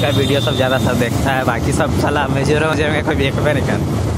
का वीडियो सब ज़्यादा सब देखता है, बाकी सब साला मेजर मेजर में कोई देख नहीं करता